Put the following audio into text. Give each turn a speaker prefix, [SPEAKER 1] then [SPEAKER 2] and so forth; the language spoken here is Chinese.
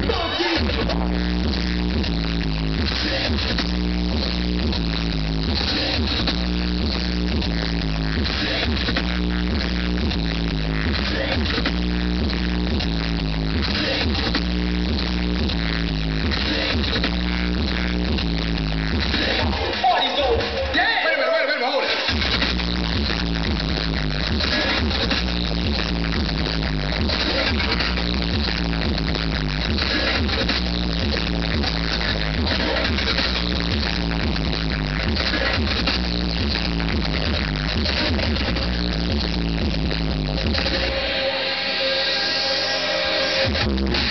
[SPEAKER 1] let Thank you.